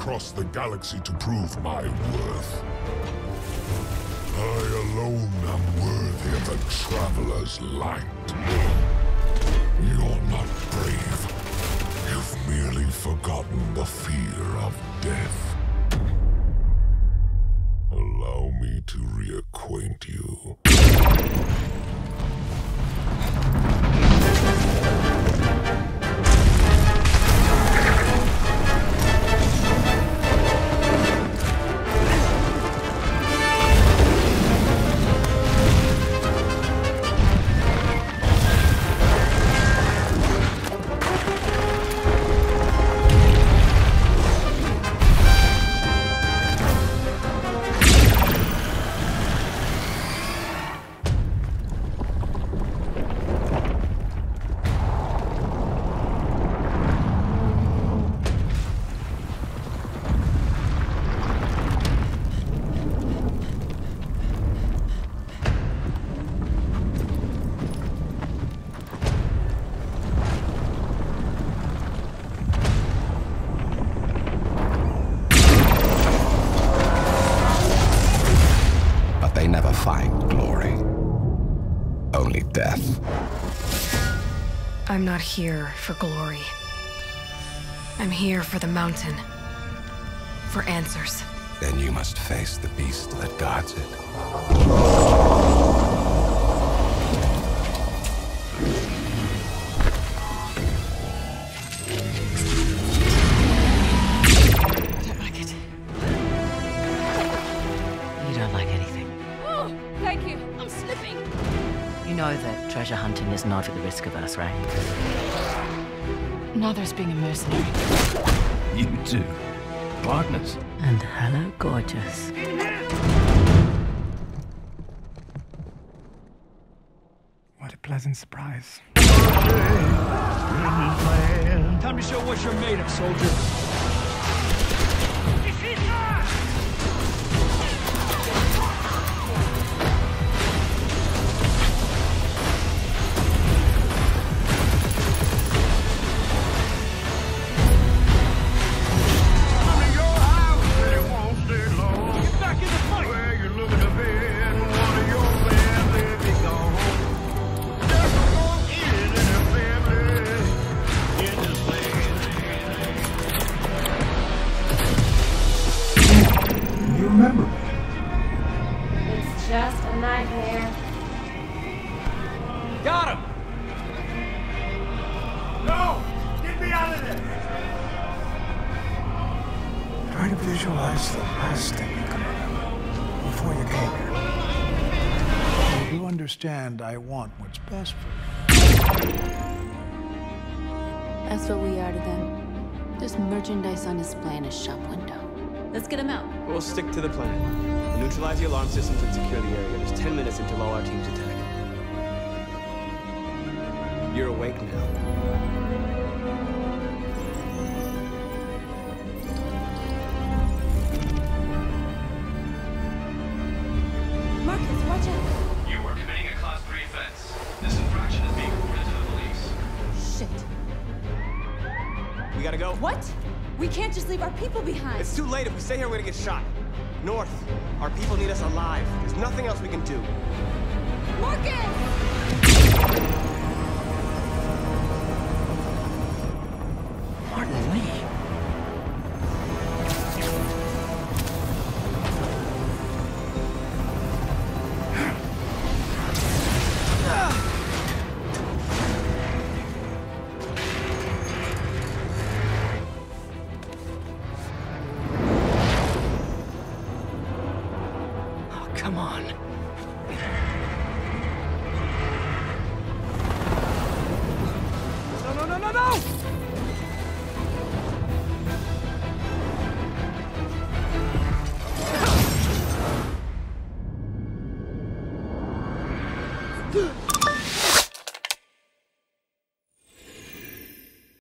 across the galaxy to prove my worth. I alone am worthy of a traveler's light. You're not brave. The fear of death. Allow me to reacquaint you. Only death. I'm not here for glory. I'm here for the mountain. For answers. Then you must face the beast that guards it. Know that treasure hunting is not for the risk of us, right? Another's being a mercenary. You too. Partners. And hello, gorgeous. What a pleasant surprise. Time to show what you're made of, soldier. Visualize the last thing you can remember before you came here. You do understand I want what's best for you. That's what we are to them. Just merchandise on display in a shop window. Let's get them out. We'll stick to the plan. Neutralize the alarm systems and secure the area. There's 10 minutes until all our teams attack. You're awake now. Watch out. You are committing a Class 3 offense. This infraction is being reported to the police. Shit. We gotta go. What? We can't just leave our people behind. It's too late. If we stay here, we're gonna get shot. North. Our people need us alive. There's nothing else we can do. Markus!